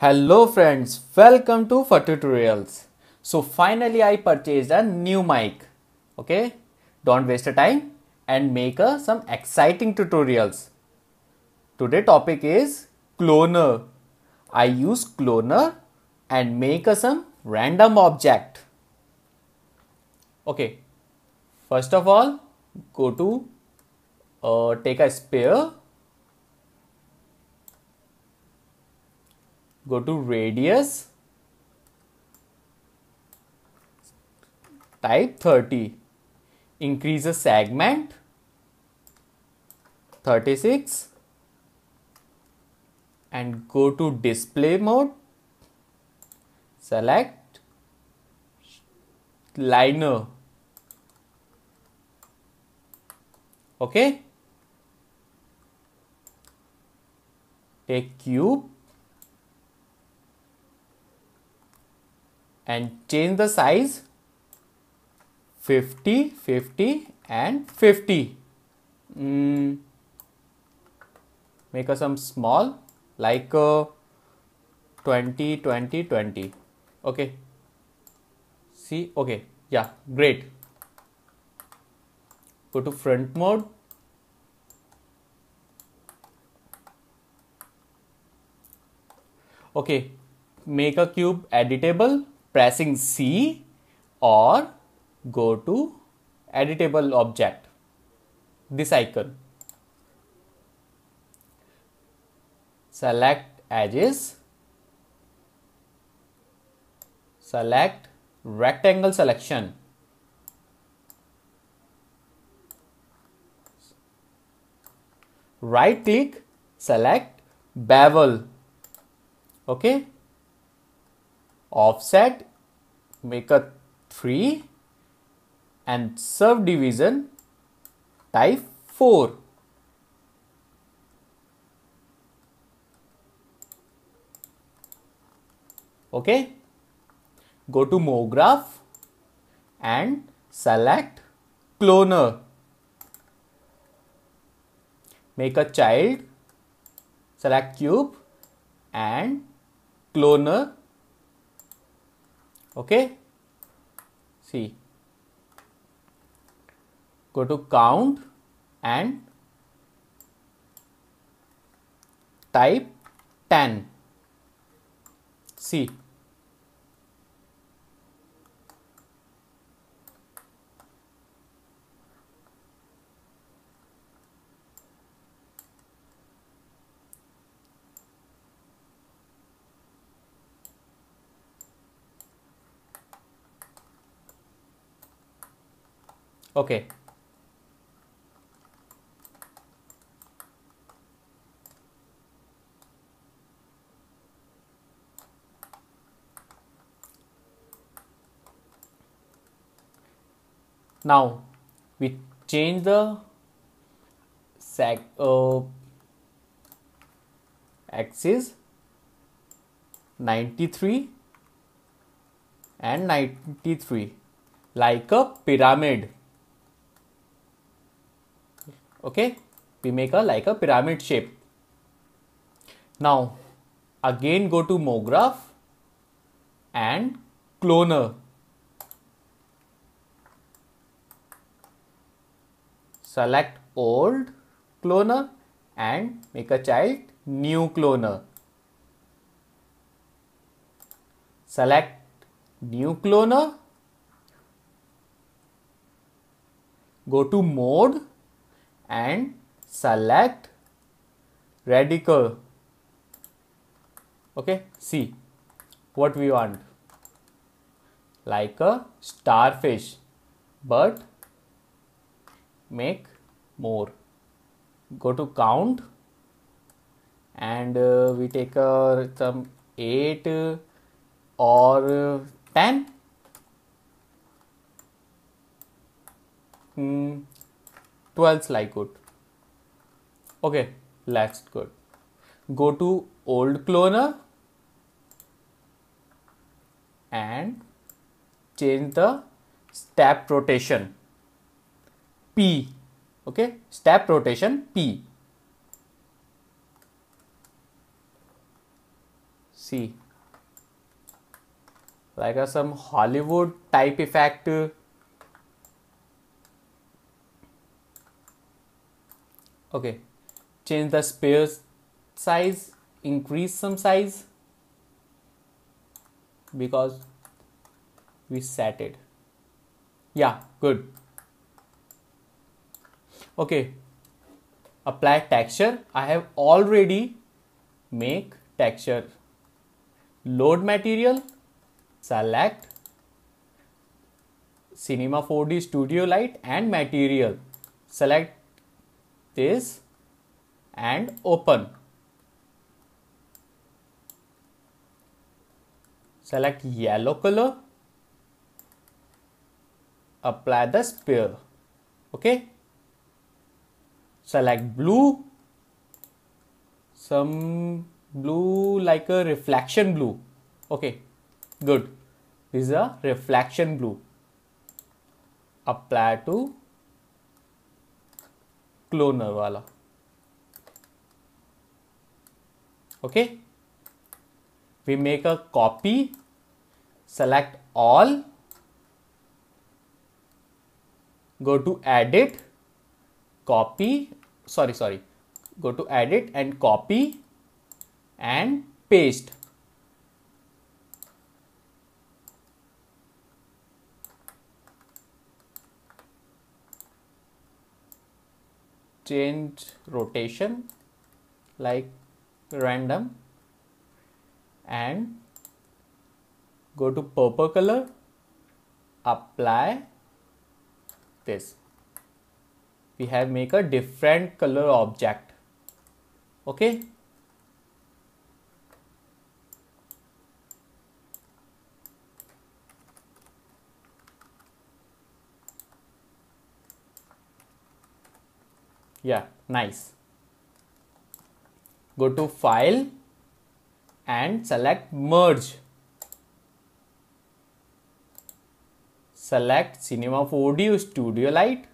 Hello friends, welcome to Fattu Tutorials. So finally I purchased a new mic. Okay, don't waste a time and make a, some exciting tutorials. Today topic is cloner. I use cloner and make a some random object. Okay, first of all go to uh, take a sphere go to radius. Type 30 increase the segment. 36 and go to display mode. Select liner. Okay take cube and change the size 50 50 and 50 mm, make a some small like uh, 20 20 20 okay. See? Okay. Yeah. Great. Go to front mode okay make a cube editable pressing C or go to editable object. This icon. Select edges. Select rectangle selection. Right click select bevel okay? Offset make a 3 and subdivision type 4 okay? Go to MoGraph and select cloner. Make a child select cube and cloner. Okay. See. Go to count and type 10 see okay. Now we change the seg uh, axis 93 and 93 like a pyramid okay? We make a like a pyramid shape. Now again go to MoGraph and cloner. Select old cloner and make a child new cloner. Select new cloner. Go to mode and select radial. Okay see what we want. Like a starfish but make more. Go to count and uh, we take uh, some 8 uh, or 10 mm, 12 like good okay that's good go to old cloner and change the step rotation. P. Okay step rotation p. See like a some hollywood type effect okay. Change the sphere size increase some size because we set it. Yeah good. Okay. Apply texture. I have already make texture. Load material. Select cinema 4d studio light and material. Select this and open. Select yellow color. Apply the sphere okay? Select blue. Some blue like a reflection blue. Okay good. This is a reflection blue. Apply to cloner wala. Okay? We make a copy select all go to edit copy sorry sorry go to edit and copy and paste change rotation like random and go to purple color apply this. We have make a different color object. Okay yeah nice. Go to file and select merge. Select cinema 4d studio light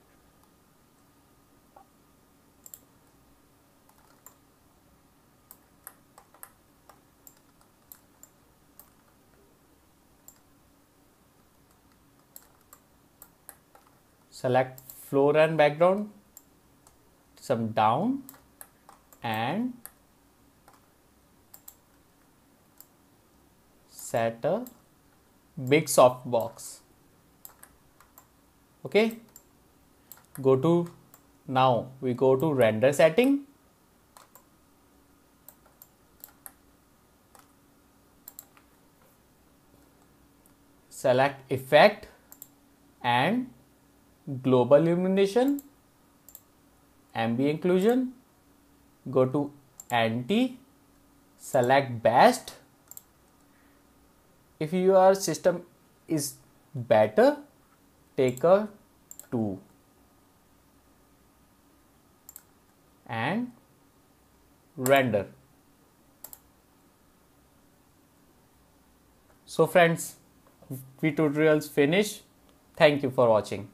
select floor and background some down and set a big softbox okay? Go to now we go to render setting. Select effect and global illumination ambient occlusion go to anti select best. If your system is better take a 2 and render. So friends tutorials finish thank you for watching